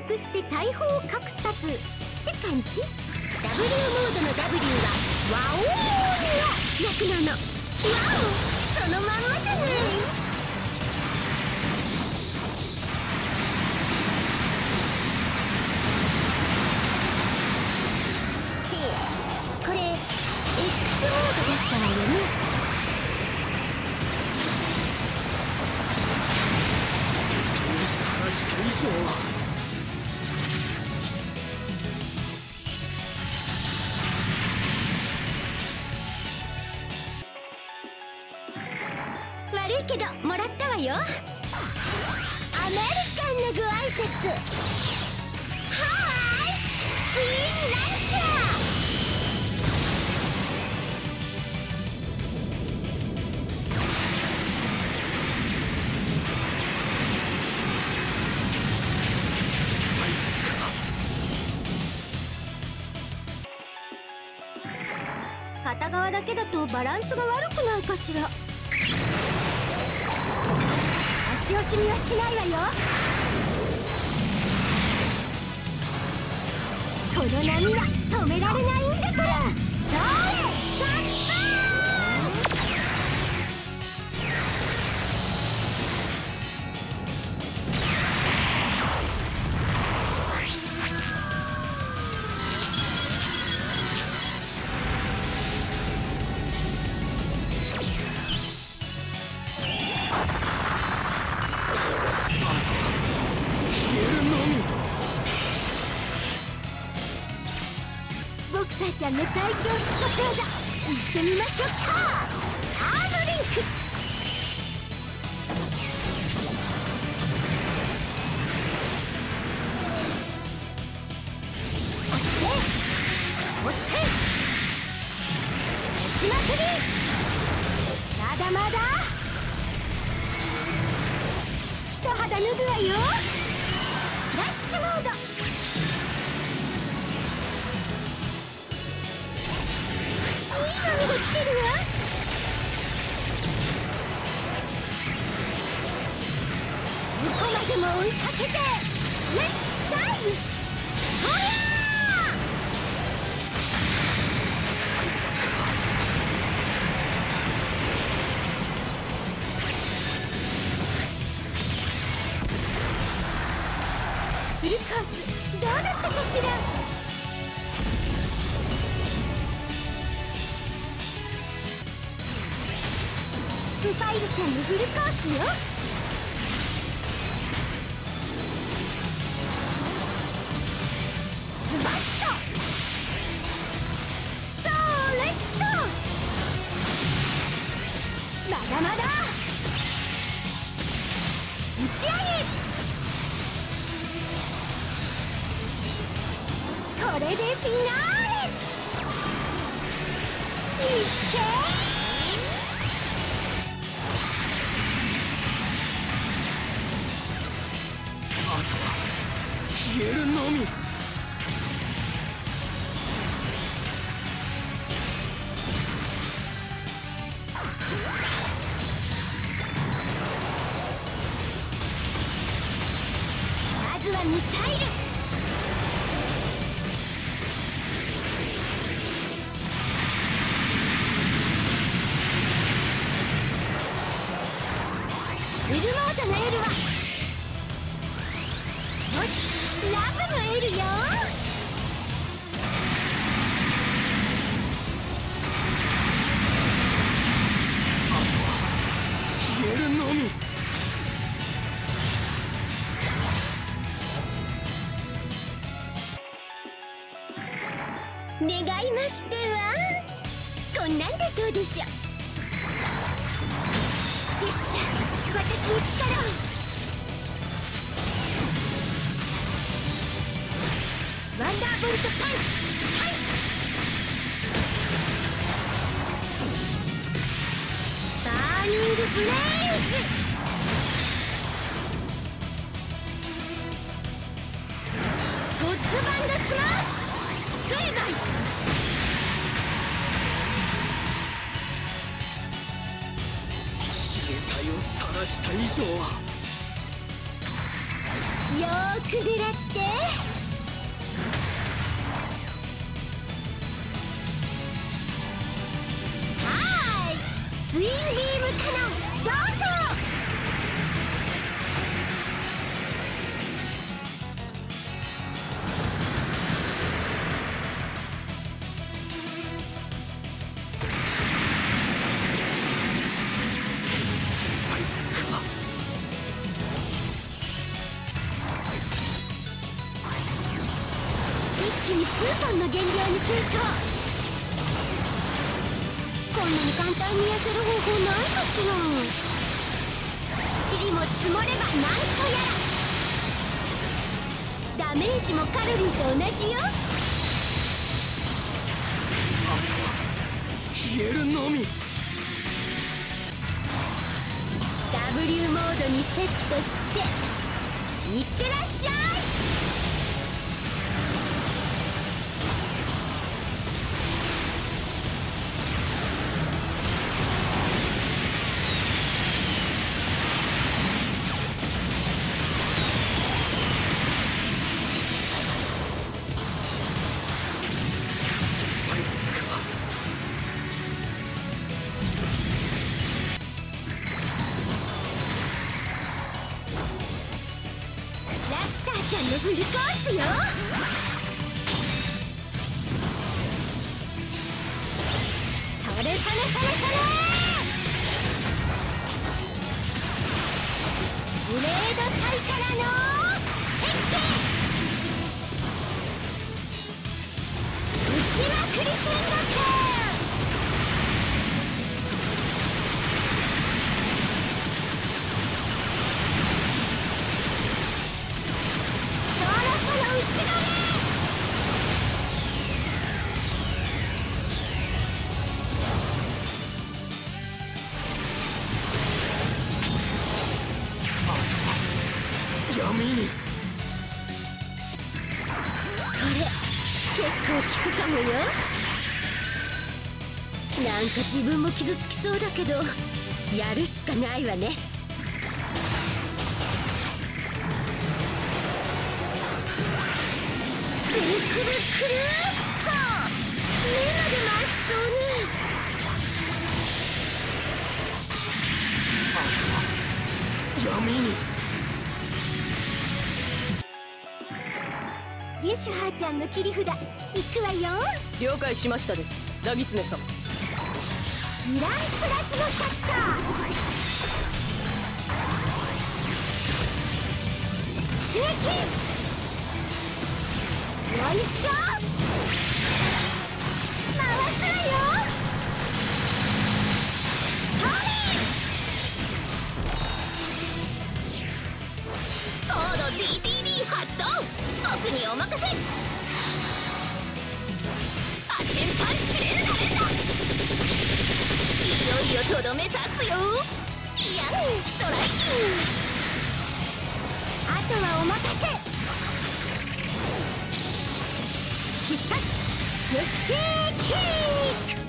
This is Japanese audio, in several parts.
覚して大砲格殺って感じ？W モードの W はワオーの役なの。ワオそのまんまじゃないこれ X モードだったわよね。悪いけどもらったわよ。アメリカンなご挨拶。はーい。ツインランチャー。片側だけだとバランスが悪くないかしら。しみはしないわよ。この波は止められないんだから。それボクサーちゃんの最強必殺技行ってみましょうか。アームリンク。押して。押して。打ちまくり。まだまだ。一肌脱ぐわよ。スラッシュモード。でも追いかけてレッツダイブほらフルコースどうだったかしらファイルちゃんのフルコースよ。ィナー。レいけあとは消えるのみ。まずはミサイル願いましてはこんなんでどうでしょう。よしじゃあ私に力を。ワンダーボルトパンチパンチ。バーニングブレイズ。ゴッツバンドスマッシュ。した以上はよーく狙って。はーい。ツインビームカノンどうぞ気に数トンの減量にするとこんなに簡単に痩せる方法ないかしら塵も積もればなんとやら。ダメージもカロリーと同じよ。あとは消えるのみ W モードにセットして。いってらっしゃい。ルコースよ。それそれそれそれ。ブレードサイからの変形打ちまくり天狗傷つきそうだけどやるしかないわね。くるくるくるっと目まで回しそうねあとは闇にユシュハーちゃんの切り札いくわよ。了解しましたです。ラギツネ様。イランプラズマカッター追撃よ。いしょ回すわよ。それコード DTD 発動。僕にお任せ。アシンパンチいよいよとどめ刺すよ。いやストライキあとはお任せ。必殺ヨッシーキック。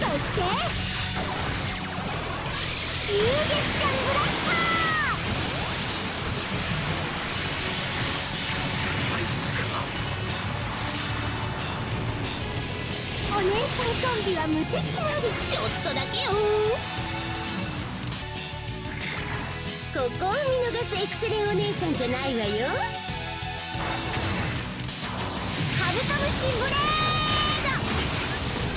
そしてユーゲスちゃんブラス。お姉さんコンビは無敵なりちょっとだけよここを見逃すエクセレンお姉さんじゃないわよ。カブトムシブレード。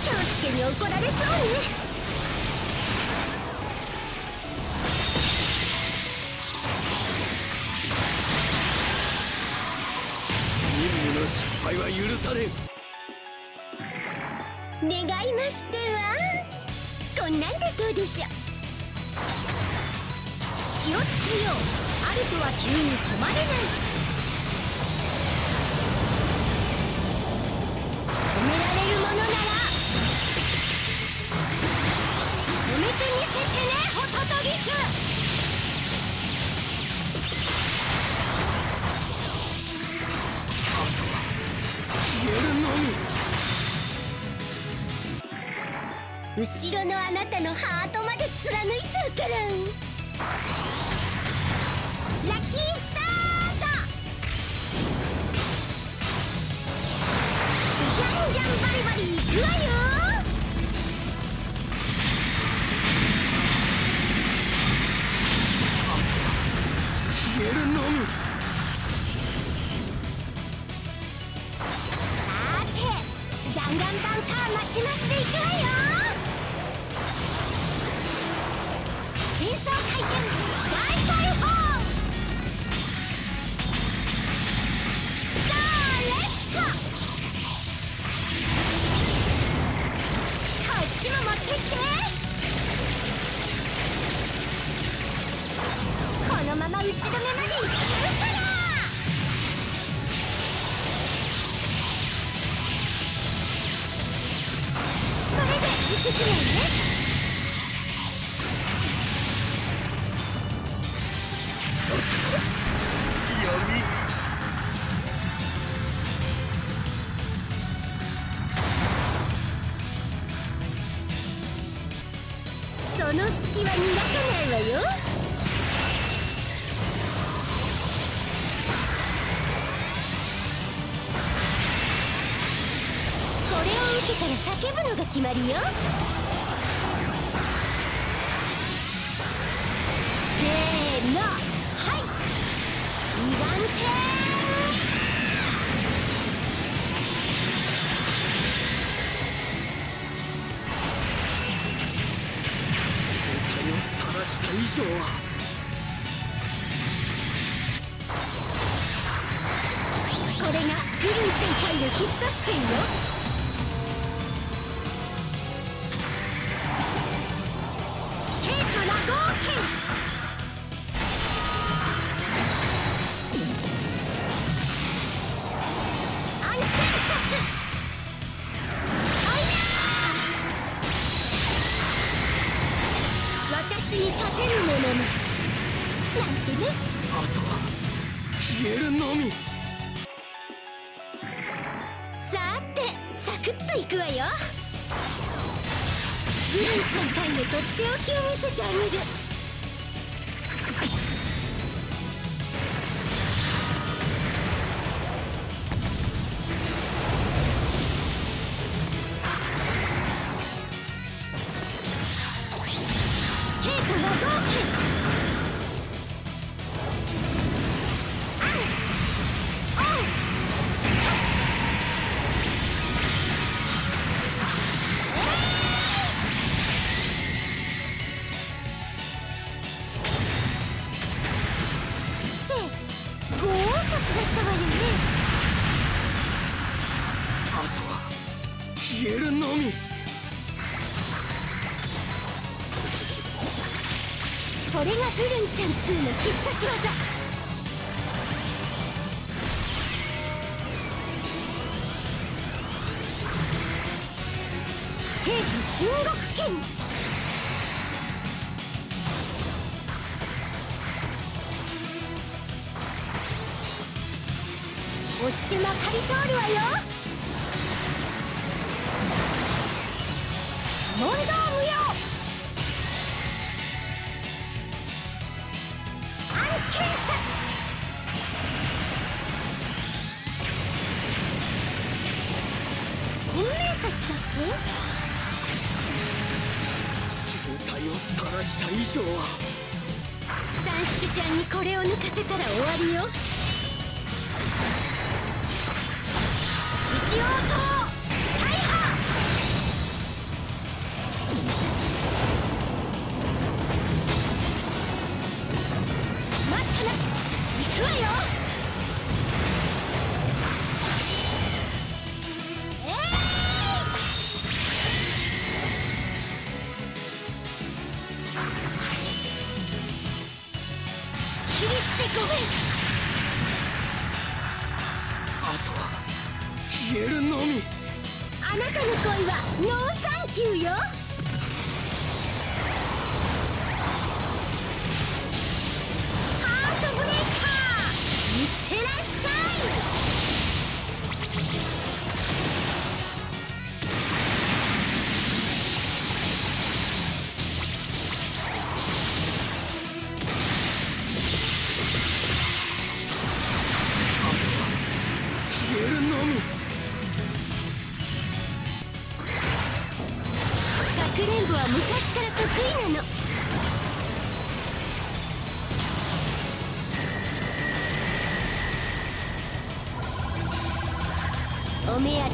京介に怒られそうね。任務の失敗は許されん。願いましてはこんなんでどうでしょう。気をつけよう。アルトは急に止まれない。止められるものなら止めてみせてねホトトギスあとは消える後ろのあなたのハートまで貫いちゃうからラッキースタート。じゃんじゃんバリバリいくわよ。消えるのみ。ガンガンバンカーマシマシでいくわよ。その隙は逃がさないわよ。これを受けたら叫ぶのが決まりよ。せーのはい。二番正した以上は。これがグリンちゃん界の必殺剣よ。クッといくわよ。グレンちゃん界のとっておきを見せてあげる。ったわよねあとは消えるのみ。これがグルンちゃん2の必殺技。平時春国剣。してまかり通るわよ。問答無用暗警察。本命札だって？正体を晒した以上は。三色ちゃんにこれを抜かせたら終わりよ行く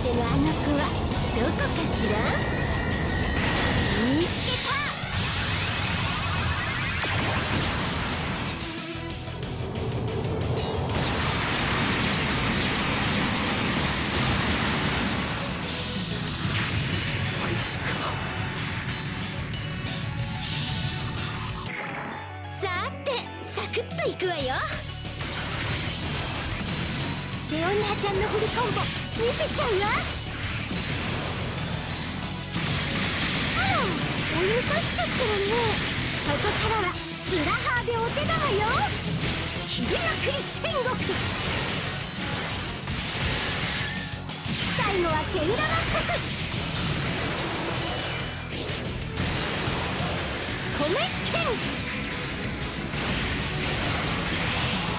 てのあの子はどこかしら？ちゃうわ。あら泳がしちゃってるね。ここからはスラハーでお手だわよ。切りまくり天国。最後は手裏なっコメッケン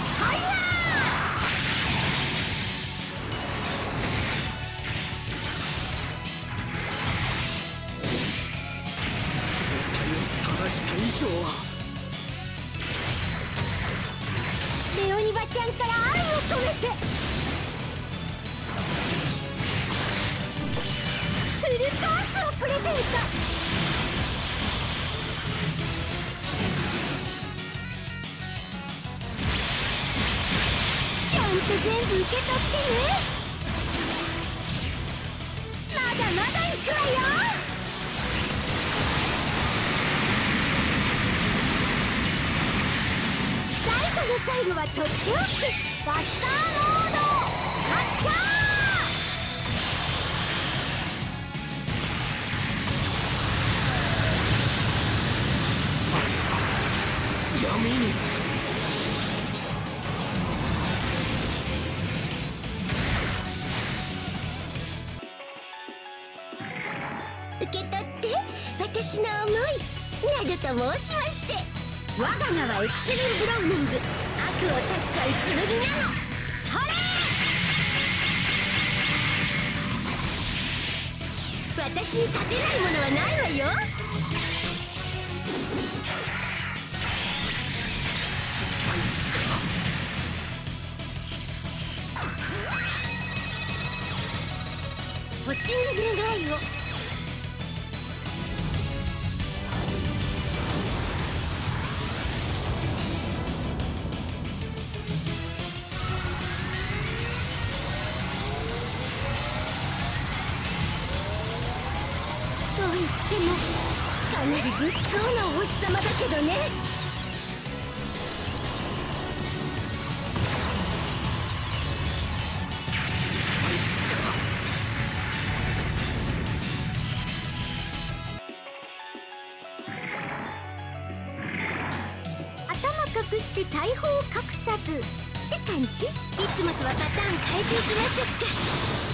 チャイナ全部受け取ってね。まだまだ行くわよ最後の最後はとっておきバスターモード発射闇に受け取って私の思いなどと申しまして我が名はエクセレンブローニング。悪を断っちゃう剣なの。それ!私に勝てないものはないわよ。星に願いを物騒なお星様だけどね。頭隠して大砲を隠さず。って感じ？いつもとはパターン変えていきましょうか。